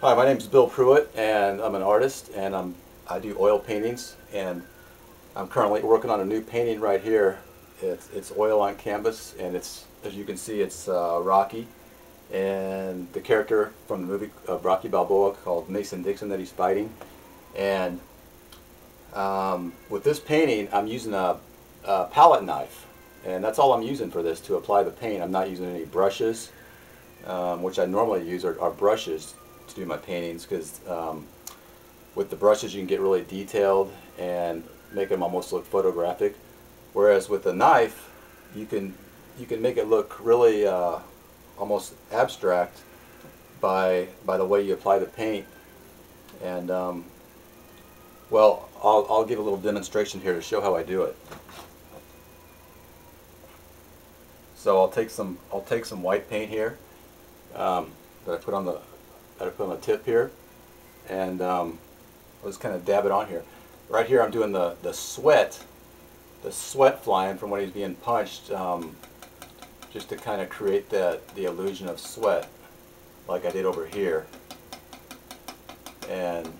Hi, my name is Bill Pruitt, and I'm an artist, and I'm, I do oil paintings, and I'm currently working on a new painting right here. It's, it's oil on canvas, and it's, as you can see, it's uh, Rocky, and the character from the movie of Rocky Balboa called Mason Dixon that he's fighting, and um, with this painting, I'm using a, a palette knife, and that's all I'm using for this to apply the paint. I'm not using any brushes, um, which I normally use are, are brushes to do my paintings because um, with the brushes you can get really detailed and make them almost look photographic. Whereas with a knife you can you can make it look really uh, almost abstract by by the way you apply the paint. And um, well I'll, I'll give a little demonstration here to show how I do it. So I'll take some I'll take some white paint here um, that I put on the I put on the tip here, and um, just kind of dab it on here. Right here I'm doing the, the sweat, the sweat flying from when he's being punched, um, just to kind of create that the illusion of sweat, like I did over here. And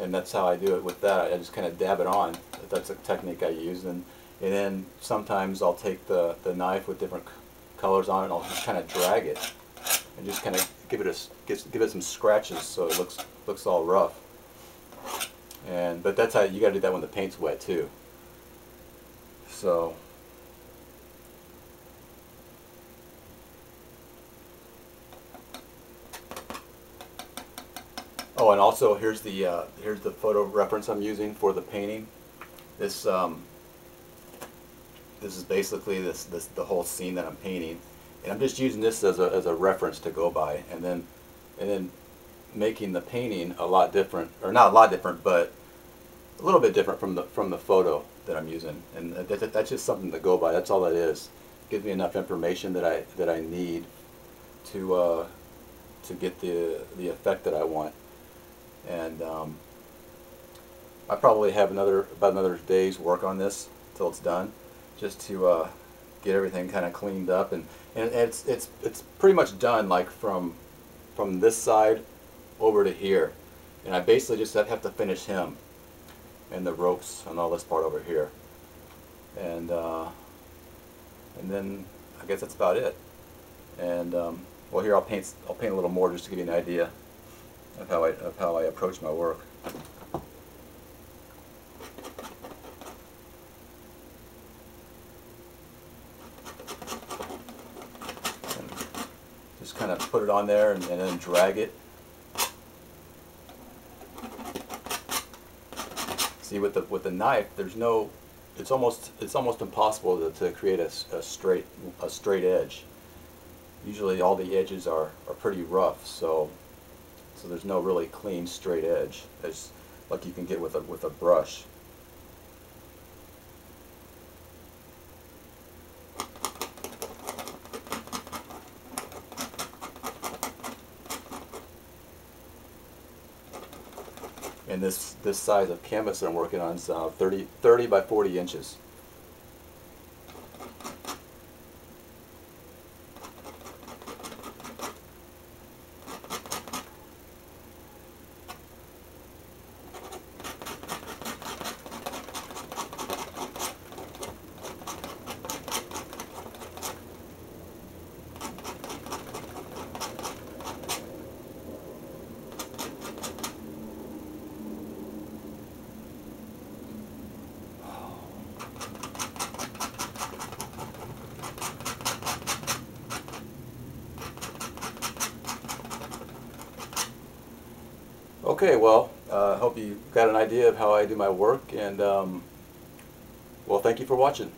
and that's how I do it with that. I just kind of dab it on. That's a technique I use. And and then sometimes I'll take the, the knife with different colors on it and I'll just kind of drag it and just kind of give it a give it some scratches so it looks looks all rough. And but that's how you got to do that when the paint's wet too. So Oh, and also here's the uh, here's the photo reference I'm using for the painting. This um, this is basically this, this the whole scene that I'm painting. And I'm just using this as a, as a reference to go by and then and then making the painting a lot different or not a lot different but a little bit different from the from the photo that I'm using. And that, that's just something to go by. That's all that is. Gives me enough information that I that I need to uh, to get the the effect that I want. And um, I probably have another about another day's work on this till it's done just to uh, get everything kind of cleaned up and, and it's it's it's pretty much done like from from this side over to here. And I basically just have to finish him and the ropes and all this part over here. And uh, and then I guess that's about it. And um, well here I'll paint I'll paint a little more just to give you an idea of how I of how I approach my work. Kind of put it on there and, and then drag it. See with the with the knife, there's no. It's almost it's almost impossible to, to create a, a straight a straight edge. Usually all the edges are, are pretty rough, so so there's no really clean straight edge as like you can get with a with a brush. And this this size of canvas that I'm working on is uh, 30, 30 by 40 inches. Okay, well, I uh, hope you got an idea of how I do my work, and um, well, thank you for watching.